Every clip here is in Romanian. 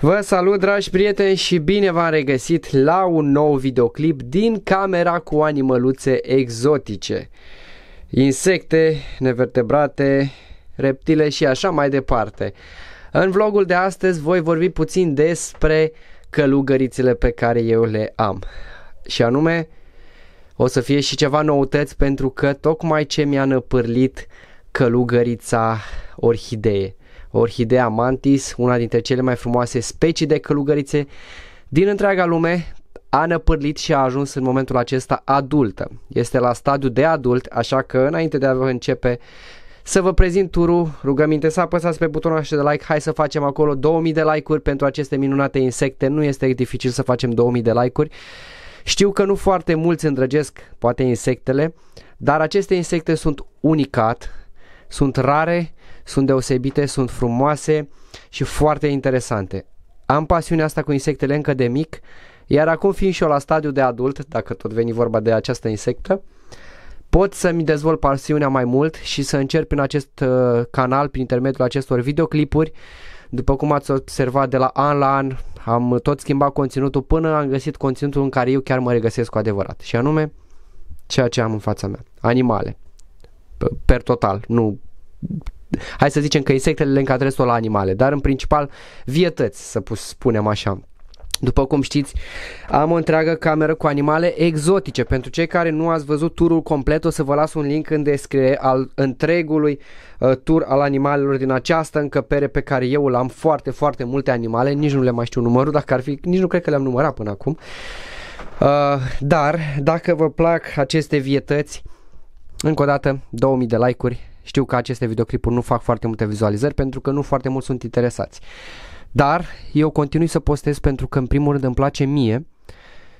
Vă salut dragi prieteni și bine v-am regăsit la un nou videoclip din camera cu animăluțe exotice. Insecte, nevertebrate, reptile și așa mai departe. În vlogul de astăzi voi vorbi puțin despre călugărițele pe care eu le am. Și anume, o să fie și ceva noutăți pentru că tocmai ce mi-a năpârlit călugărița orhidee. Orhidea mantis, una dintre cele mai frumoase specii de călugărițe din întreaga lume, a năpârlit și a ajuns în momentul acesta adultă. Este la stadiu de adult, așa că înainte de a începe să vă prezint turul, rugăminte să apăsați pe butonul de like, hai să facem acolo 2000 de like-uri pentru aceste minunate insecte, nu este dificil să facem 2000 de like-uri. Știu că nu foarte mulți îndrăgesc poate insectele, dar aceste insecte sunt unicat, sunt rare, sunt deosebite, sunt frumoase și foarte interesante. Am pasiunea asta cu insectele încă de mic, iar acum fiind și eu la stadiu de adult, dacă tot veni vorba de această insectă, pot să-mi dezvolt pasiunea mai mult și să încerc prin acest uh, canal, prin intermediul acestor videoclipuri, după cum ați observat de la an la an, am tot schimbat conținutul până am găsit conținutul în care eu chiar mă regăsesc cu adevărat. Și anume, ceea ce am în fața mea. Animale. Per total. Nu hai să zicem că insectele le încadrez tot la animale, dar în principal vietăți, să spunem așa. După cum știți, am o întreagă cameră cu animale exotice. Pentru cei care nu ați văzut turul complet, o să vă las un link în descriere al întregului uh, tur al animalelor din această încăpere pe care eu l-am foarte, foarte multe animale. Nici nu le mai știu numărul, dacă ar fi, nici nu cred că le-am numărat până acum. Uh, dar, dacă vă plac aceste vietăți, încă o dată, 2000 de like-uri. Știu că aceste videoclipuri nu fac foarte multe vizualizări pentru că nu foarte mulți sunt interesați. Dar eu continui să postez pentru că în primul rând îmi place mie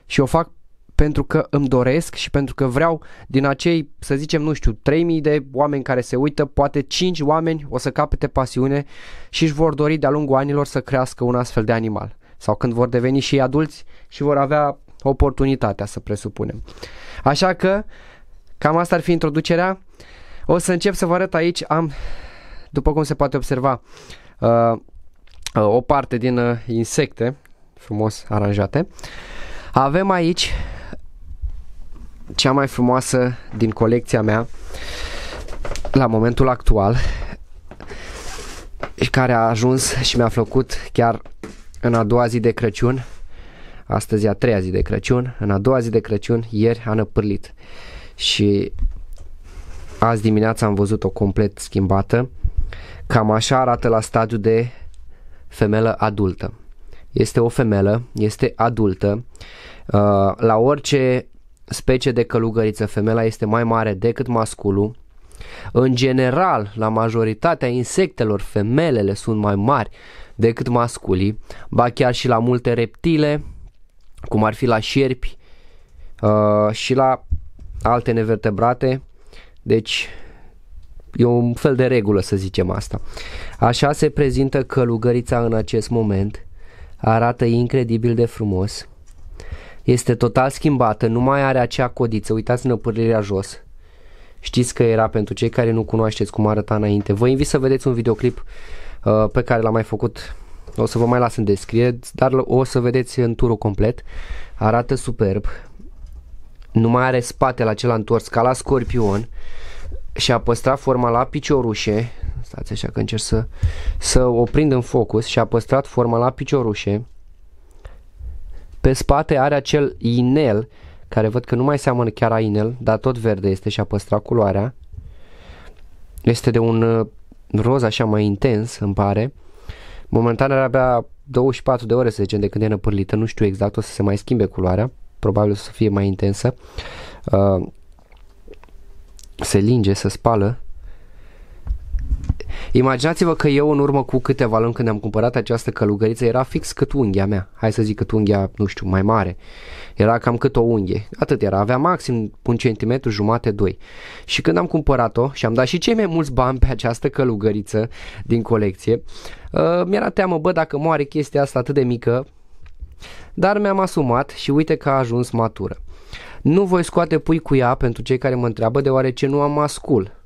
și o fac pentru că îmi doresc și pentru că vreau din acei, să zicem, nu știu, 3000 de oameni care se uită, poate 5 oameni o să capete pasiune și își vor dori de-a lungul anilor să crească un astfel de animal. Sau când vor deveni și adulți și vor avea oportunitatea, să presupunem. Așa că, cam asta ar fi introducerea. O să încep să vă arăt aici, am, după cum se poate observa, uh, Uh, o parte din uh, insecte frumos aranjate. Avem aici cea mai frumoasă din colecția mea la momentul actual care a ajuns și mi-a plăcut chiar în a doua zi de Crăciun astăzi a treia zi de Crăciun în a doua zi de Crăciun ieri a năpârlit și azi dimineața am văzut-o complet schimbată cam așa arată la stadiu de femelă adultă. Este o femelă, este adultă. Uh, la orice specie de călugăriță, femela este mai mare decât masculul. În general, la majoritatea insectelor, femelele sunt mai mari decât masculii, ba chiar și la multe reptile, cum ar fi la șerpi uh, și la alte nevertebrate. Deci E un fel de regulă să zicem asta. Așa se prezintă călugărița în acest moment. Arată incredibil de frumos. Este total schimbată, nu mai are acea codiță. Uitați năpârlirea jos. Știți că era pentru cei care nu cunoașteți cum arăta înainte. Vă invit să vedeți un videoclip uh, pe care l-am mai făcut. O să vă mai las în descriere, dar o să vedeți în turul complet. Arată superb. Nu mai are spatele acela întors ca la scorpion și a păstrat forma la piciorușe, stați așa că încerc să, să o prind în focus și a păstrat forma la piciorușe. Pe spate are acel inel, care văd că nu mai seamănă chiar a inel, dar tot verde este și a păstrat culoarea. Este de un uh, roz așa mai intens, îmi pare. Momentan are abia 24 de ore, să zicem, de când e năpârlită, nu știu exact, o să se mai schimbe culoarea, probabil o să fie mai intensă. Uh, se linge, se spală. Imaginați-vă că eu în urmă cu câteva luni când am cumpărat această călugăriță era fix cât unghia mea. Hai să zic cât unghia, nu știu, mai mare. Era cam cât o unghie. Atât era. Avea maxim un centimetru jumate, doi. Și când am cumpărat-o și am dat și cei mai mulți bani pe această călugăriță din colecție, uh, mi-era teamă, bă, dacă moare chestia asta atât de mică, dar mi-am asumat și uite că a ajuns matură. Nu voi scoate pui cu ea pentru cei care mă întreabă deoarece nu am mascul.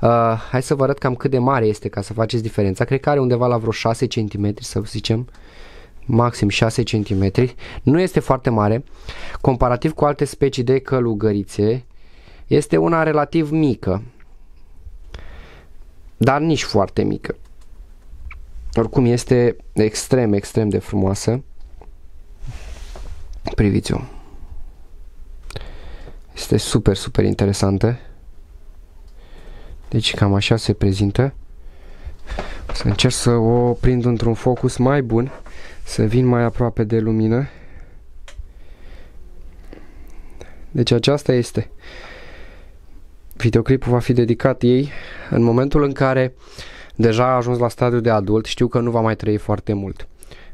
Uh, hai să vă arăt cam cât de mare este ca să faceți diferența. Cred că are undeva la vreo 6 cm, să zicem, maxim 6 cm. Nu este foarte mare. Comparativ cu alte specii de călugărițe, este una relativ mică, dar nici foarte mică. Oricum este extrem, extrem de frumoasă. Priviți-o. Este super, super interesantă. Deci cam așa se prezintă. O să încerc să o prind într-un focus mai bun, să vin mai aproape de lumină. Deci aceasta este. Videoclipul va fi dedicat ei în momentul în care deja a ajuns la stadiul de adult, știu că nu va mai trăi foarte mult.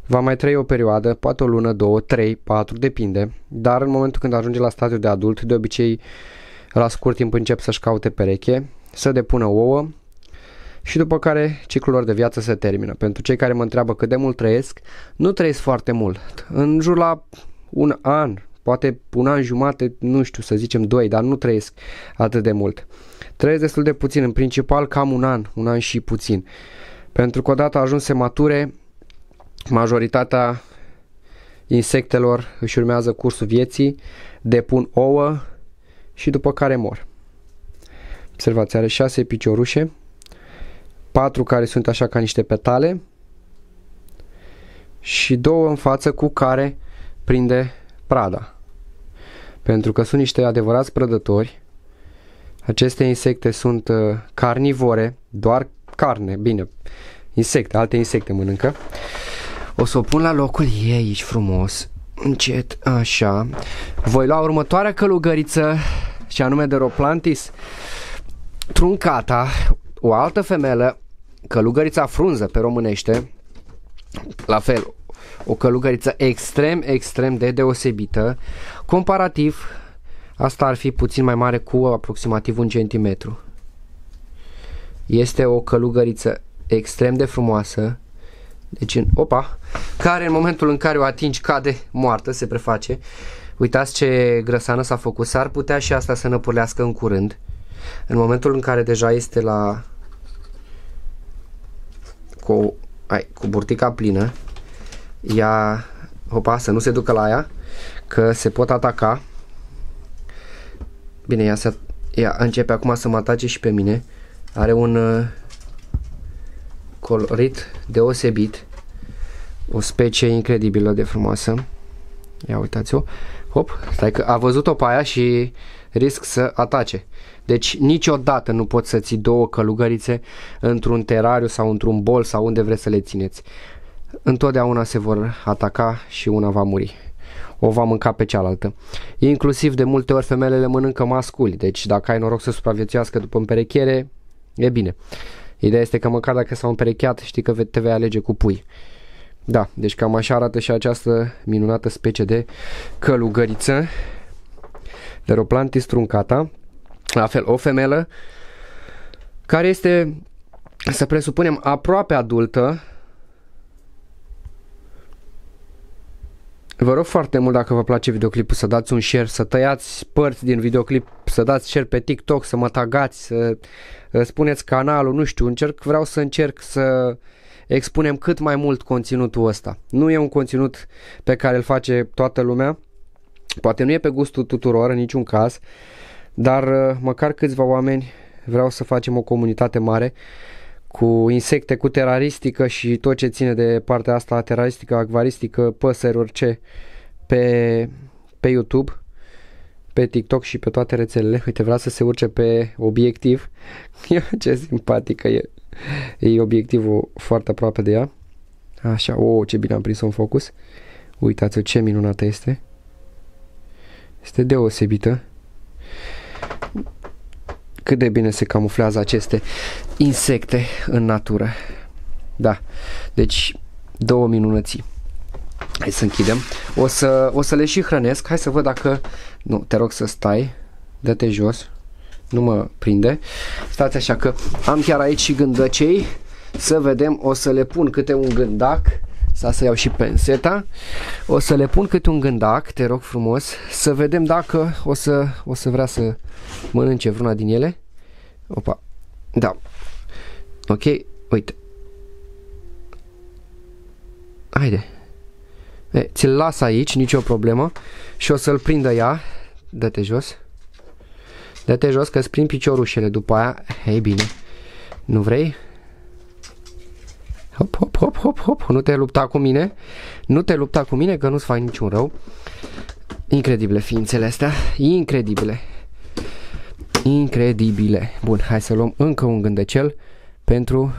Va mai trăi o perioadă, poate o lună, două, trei, patru, depinde, dar în momentul când ajunge la stadiul de adult, de obicei la scurt timp încep să-și caute pereche, să depună ouă și după care ciclul lor de viață se termină. Pentru cei care mă întreabă cât de mult trăiesc, nu trăiesc foarte mult. În jur la un an, poate un an jumate, nu știu, să zicem doi, dar nu trăiesc atât de mult. Trăiesc destul de puțin, în principal cam un an, un an și puțin. Pentru că odată ajunse mature, majoritatea insectelor își urmează cursul vieții, depun ouă și după care mor. Observați, are șase piciorușe, patru care sunt așa ca niște petale și două în față cu care prinde prada. Pentru că sunt niște adevărați prădători, aceste insecte sunt uh, carnivore, doar carne, bine, insecte, alte insecte mănâncă. O să o pun la locul ei aici frumos, încet, așa. Voi lua următoarea călugăriță și anume de Roplantis truncata, o altă femelă, călugărița frunză pe românește, la fel, o călugăriță extrem, extrem de deosebită, comparativ, asta ar fi puțin mai mare cu aproximativ un centimetru. Este o călugăriță extrem de frumoasă, deci, în, opa, care în momentul în care o atingi cade moartă, se preface. Uitați ce grăsană s-a făcut, s-ar putea și asta să năpurlească în curând. În momentul în care deja este la cu, ai, cu burtica plină, ea, opa, să nu se ducă la ea, că se pot ataca. Bine, ea, se, ea începe acum să mă atace și pe mine. Are un uh, colorit deosebit, o specie incredibilă de frumoasă. Ia uitați-o. Hop, stai că a văzut-o pe aia și risc să atace. Deci niciodată nu poți să ții două călugărițe într-un terariu sau într-un bol sau unde vreți să le țineți. Întotdeauna se vor ataca și una va muri. O va mânca pe cealaltă. Inclusiv de multe ori femelele mănâncă masculi, deci dacă ai noroc să supraviețuiască după împerechiere, e bine. Ideea este că măcar dacă s-au împerecheat, știi că te vei alege cu pui. Da, deci cam așa arată și această minunată specie de călugăriță. Deroplantis truncata. La fel, o femelă care este, să presupunem, aproape adultă. Vă rog foarte mult dacă vă place videoclipul să dați un share, să tăiați părți din videoclip, să dați share pe TikTok, să mă tagați, să spuneți canalul, nu știu, încerc, vreau să încerc să expunem cât mai mult conținutul ăsta. Nu e un conținut pe care îl face toată lumea, poate nu e pe gustul tuturor în niciun caz, dar uh, măcar câțiva oameni vreau să facem o comunitate mare cu insecte, cu teraristică și tot ce ține de partea asta teraristică, acvaristică, păsări, orice pe, pe YouTube, pe TikTok și pe toate rețelele. Uite, vrea să se urce pe obiectiv. ce simpatică e. E obiectivul foarte aproape de ea. Așa, o, oh, ce bine am prins-o în focus. Uitați-o ce minunată este. Este deosebită cât de bine se camuflează aceste insecte în natură. Da, deci două minunății. Hai să închidem. O să, o să le și hrănesc. Hai să văd dacă... Nu, te rog să stai. Dă-te jos. Nu mă prinde. Stați așa că am chiar aici și gândăcei. Să vedem. O să le pun câte un gândac. Să să iau și penseta. O să le pun câte un gândac, te rog frumos, să vedem dacă o să, o să vrea să mănânce vreuna din ele. Opa, Da. Ok, uite. Haide. E, ți-l las aici, nicio problemă. Și o să-l prindă ea. Dă-te jos. Dă-te jos că-ți prind piciorușele după aia. Hei, bine. Nu vrei? Hop, hop, hop, hop, hop. Nu te lupta cu mine. Nu te lupta cu mine că nu-ți fac niciun rău. Incredibile ființele astea. Incredibile. Incredibile. Bun, hai să luăm încă un gândecel pentru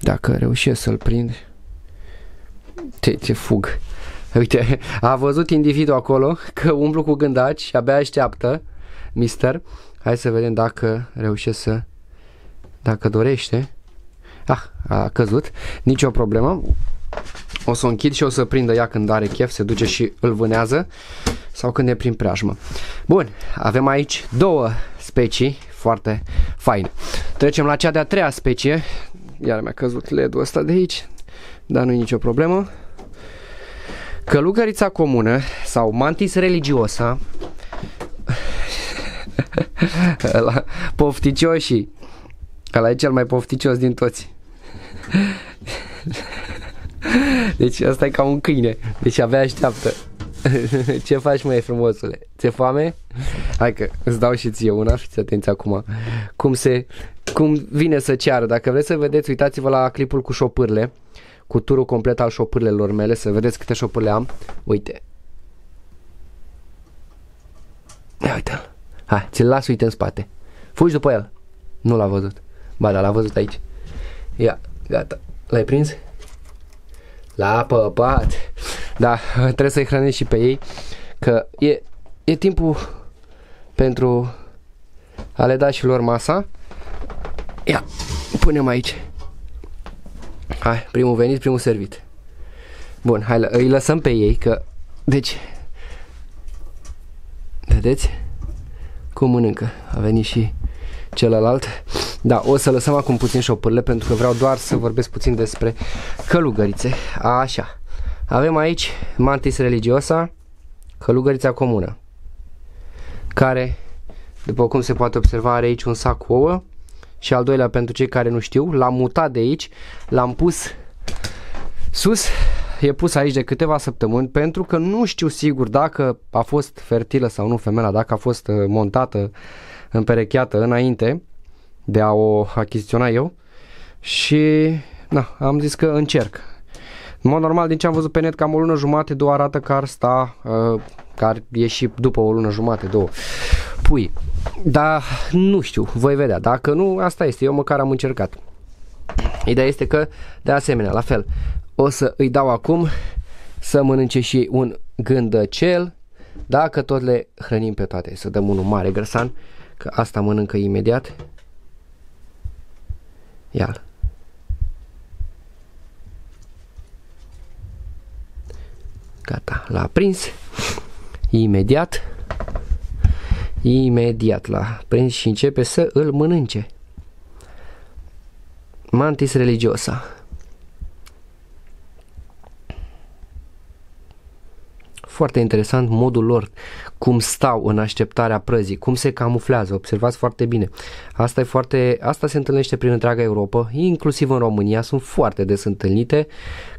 dacă reușesc să-l prind. Ce, ce fug. Uite, a văzut individul acolo că umblu cu gândaci și abia așteaptă, mister. Hai să vedem dacă reușesc să... Dacă dorește. Ah, a căzut. Nicio problemă. O să o închid și o să prindă ea când are chef, se duce și îl vânează sau când e prin preajmă. Bun, avem aici două specii foarte faine. Trecem la cea de-a treia specie. Iar mi-a căzut LED-ul ăsta de aici, dar nu e nicio problemă. Călugărița comună sau mantis religiosa la pofticioșii Ăla e cel mai pofticios din toți Deci asta e ca un câine. Deci abia așteaptă. Ce faci măi frumosule? Ți-e foame? Hai că îți dau și ție una, fiți atenți acum. Cum se cum vine să ceară? Dacă vreți să vedeți, uitați-vă la clipul cu șopârle Cu turul complet al șopârlelor mele Să vedeți câte șopârle am. Uite. Ia uite-l. Hai, ți-l las, uite în spate. Fugi după el. Nu l-a văzut. Ba da, l-a văzut aici. Ia, gata. L-ai prins? L-a păpat Da, trebuie să-i hrănești și pe ei Că e, e timpul pentru a le da și lor masa. Ia, punem aici. Hai, primul venit, primul servit. Bun, hai, îi lăsăm pe ei că Deci Vedeți? Cum mănâncă. A venit și celălalt Da, o să lăsăm acum puțin șopârle Pentru că vreau doar să vorbesc puțin despre Călugărițe. Așa. Avem aici Mantis religiosa Călugărița comună Care După cum se poate observa are aici un sac cu ouă. Și al doilea pentru cei care nu știu, l-am mutat de aici, l-am pus sus, e pus aici de câteva săptămâni pentru că nu știu sigur dacă a fost fertilă sau nu femeia, dacă a fost uh, montată, împerecheată înainte de a o achiziționa eu și na, am zis că încerc. În mod normal, din ce am văzut pe net, cam o lună jumate, două arată că ar sta, uh, că ar ieși după o lună jumate, două pui. Dar nu știu, voi vedea. Dacă nu, asta este. Eu măcar am încercat. Ideea este că, de asemenea, la fel, o să îi dau acum să mănânce și un gândăcel, dacă tot le hrănim pe toate. Să dăm unul mare grăsan, că asta mănâncă imediat. Ia Gata, l-a prins. Imediat imediat la prins și începe să îl mănânce. Mantis religiosa. Foarte interesant modul lor, cum stau în așteptarea prăzii, cum se camuflează, observați foarte bine. Asta, e foarte, asta se întâlnește prin întreaga Europa, inclusiv în România, sunt foarte des întâlnite.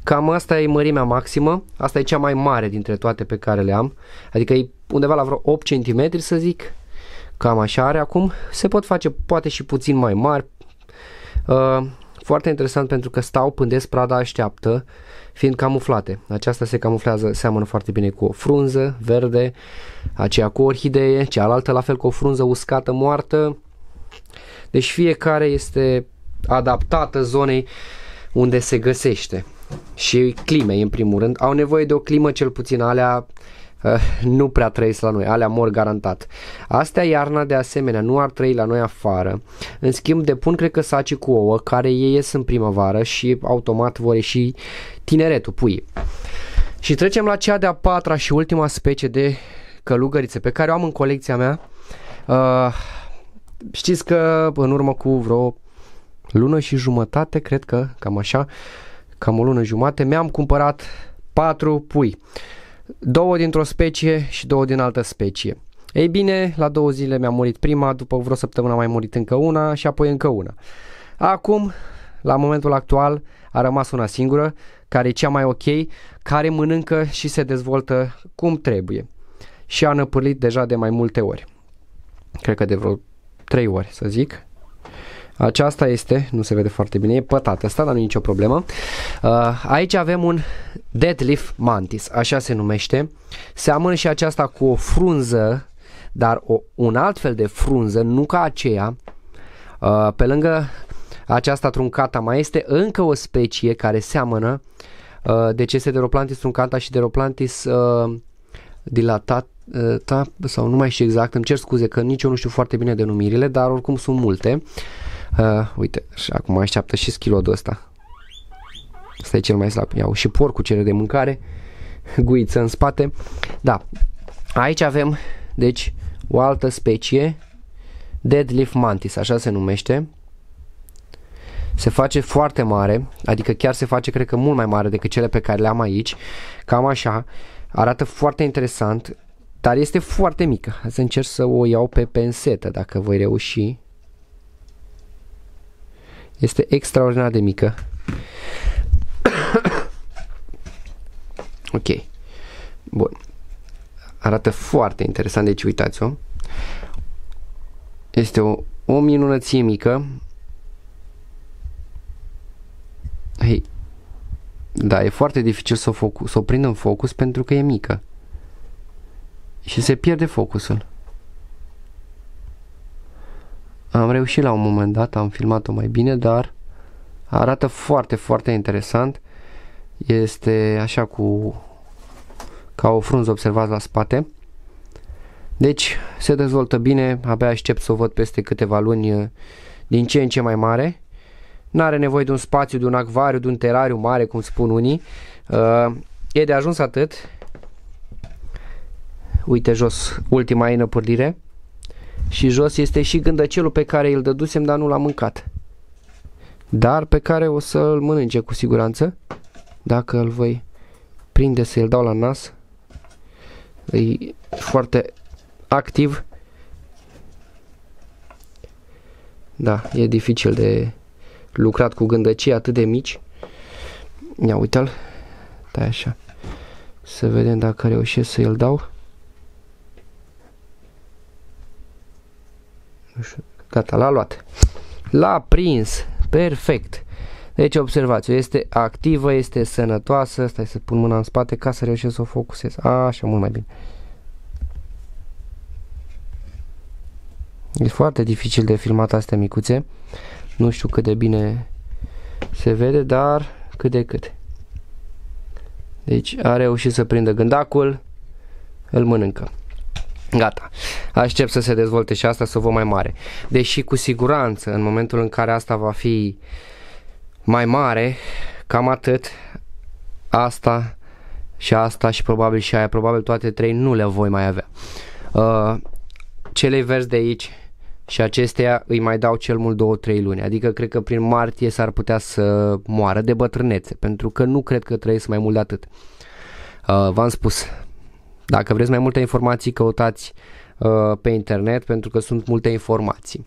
Cam asta e mărimea maximă, asta e cea mai mare dintre toate pe care le am, adică e undeva la vreo 8 cm să zic, cam așa are acum, se pot face poate și puțin mai mari, uh, foarte interesant pentru că stau, pândesc, prada așteaptă, fiind camuflate. Aceasta se camuflează, seamănă foarte bine cu o frunză verde, aceea cu orhidee, cealaltă la fel cu o frunză uscată, moartă. Deci fiecare este adaptată zonei unde se găsește și climei în primul rând. Au nevoie de o climă cel puțin alea uh, nu prea trăiesc la noi, alea mor garantat. Astea iarna de asemenea nu ar trăi la noi afară. În schimb depun cred că saci cu ouă care ei ies în primăvară și automat vor ieși tineretul, pui. Și trecem la cea de-a patra și ultima specie de călugărițe pe care o am în colecția mea. Uh, știți că în urmă cu vreo lună și jumătate, cred că cam așa, cam o lună jumate, mi-am cumpărat patru pui. Două dintr-o specie și două din altă specie. Ei bine, la două zile mi-a murit prima, după vreo săptămână a mai murit încă una și apoi încă una. Acum, la momentul actual, a rămas una singură, care e cea mai ok, care mănâncă și se dezvoltă cum trebuie. Și a năpârlit deja de mai multe ori. Cred că de vreo 3 ori, să zic. Aceasta este, nu se vede foarte bine, e pătată asta, dar nu e nicio problemă. Uh, aici avem un deadlift mantis, așa se numește. Seamănă și aceasta cu o frunză, dar o, un alt fel de frunză, nu ca aceea. Uh, pe lângă aceasta truncata mai este încă o specie care seamănă uh, deci este Deroplantis truncata și Deroplantis uh, dilatat uh, sau nu mai știu exact, îmi cer scuze că nici eu nu știu foarte bine denumirile, dar oricum sunt multe. Uh, uite, și acum așteaptă și schilodul ăsta. Asta e cel mai slab. Iau și porcul cere de mâncare, guiță în spate. Da, aici avem, deci, o altă specie, Deadlift mantis, așa se numește se face foarte mare, adică chiar se face cred că mult mai mare decât cele pe care le am aici, cam așa, arată foarte interesant, dar este foarte mică. Hai să încerc să o iau pe pensetă dacă voi reuși. Este extraordinar de mică. ok. Bun. Arată foarte interesant, deci uitați-o. Este o, o minunăție mică, da, e foarte dificil să o, focus, să o prind în focus pentru că e mică. Și se pierde focusul. Am reușit la un moment dat, am filmat-o mai bine, dar arată foarte, foarte interesant. Este așa cu ca o frunză observați la spate. Deci se dezvoltă bine, abia aștept să o văd peste câteva luni din ce în ce mai mare nu are nevoie de un spațiu, de un acvariu, de un terariu mare, cum spun unii. Uh, e de ajuns atât. Uite jos, ultima inăpârdire. Și jos este și gândăcelul pe care îl dădusem, dar nu l-am mâncat. Dar pe care o să îl mănânce cu siguranță. Dacă îl voi prinde să îl dau la nas. E foarte activ. Da, e dificil de lucrat cu gândăcii atât de mici. Ia uite-l. Da, așa. Să vedem dacă reușesc să îl dau. Nu știu. Gata, l-a luat. L-a prins. Perfect. Deci observați, este activă, este sănătoasă. Stai să pun mâna în spate ca să reușesc să o focusez. Așa, mult mai bine. E foarte dificil de filmat astea micuțe. Nu știu cât de bine se vede, dar cât de cât. Deci a reușit să prindă gândacul, îl mănâncă. Gata. Aștept să se dezvolte și asta să vă mai mare. Deși cu siguranță în momentul în care asta va fi mai mare, cam atât, asta și asta și probabil și aia, probabil toate trei nu le voi mai avea. Uh, cele verzi de aici și acestea îi mai dau cel mult 2-3 luni, adică cred că prin martie s-ar putea să moară de bătrânețe, pentru că nu cred că trăiesc mai mult de atât. Uh, v-am spus, dacă vreți mai multe informații, căutați uh, pe internet, pentru că sunt multe informații.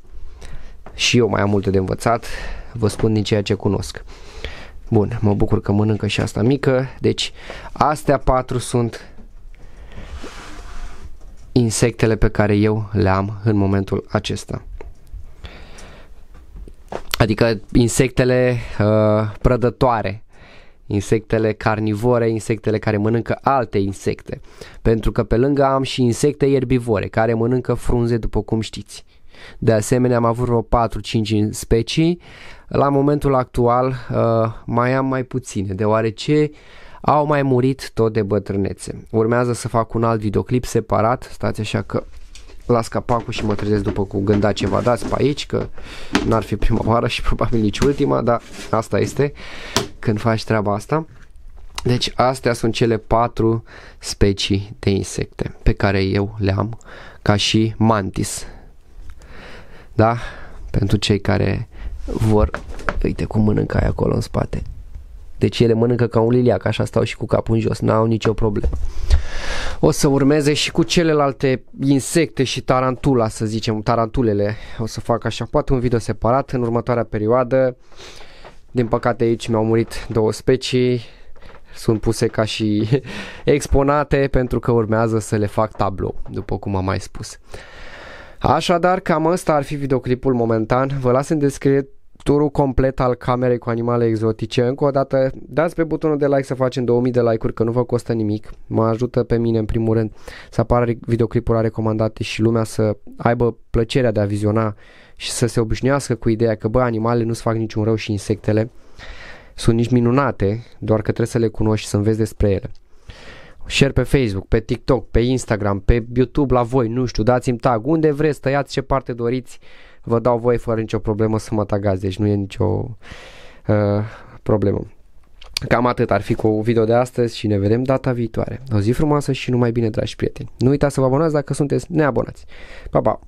Și eu mai am multe de învățat, vă spun din ceea ce cunosc. Bun, mă bucur că mănâncă și asta mică, deci astea patru sunt insectele pe care eu le am în momentul acesta. Adică insectele uh, prădătoare, insectele carnivore, insectele care mănâncă alte insecte. Pentru că pe lângă am și insecte ierbivore care mănâncă frunze după cum știți. De asemenea am avut vreo 4-5 specii. La momentul actual uh, mai am mai puține, deoarece au mai murit tot de bătrânețe. Urmează să fac un alt videoclip separat, stați așa că las capacul și mă trezesc după cu gânda ceva dați pe aici, că n-ar fi prima oară și probabil nici ultima, dar asta este când faci treaba asta. Deci astea sunt cele patru specii de insecte pe care eu le am ca și mantis. Da? Pentru cei care vor, uite cum mănâncă aia acolo în spate. Deci ele mănâncă ca un liliac, așa stau și cu capul în jos, n-au nicio problemă. O să urmeze și cu celelalte insecte și tarantula, să zicem, tarantulele. O să fac așa, poate un video separat în următoarea perioadă. Din păcate aici mi-au murit două specii, sunt puse ca și exponate pentru că urmează să le fac tablou, după cum am mai spus. Așadar, cam ăsta ar fi videoclipul momentan. Vă las în descriere turul complet al camerei cu animale exotice. Încă o dată, dați pe butonul de like să facem 2000 de like-uri, că nu vă costă nimic. Mă ajută pe mine, în primul rând, să apară videoclipuri recomandate și lumea să aibă plăcerea de a viziona și să se obișnuiască cu ideea că, bă, animalele nu-ți fac niciun rău și insectele sunt nici minunate, doar că trebuie să le cunoști și să înveți despre ele. Share pe Facebook, pe TikTok, pe Instagram, pe YouTube la voi, nu știu, dați-mi tag, unde vreți, tăiați ce parte doriți, vă dau voi fără nicio problemă să mă tagați, deci nu e nicio uh, problemă. Cam atât ar fi cu video de astăzi și ne vedem data viitoare. O zi frumoasă și numai bine, dragi prieteni. Nu uitați să vă abonați dacă sunteți neabonați. Pa, pa!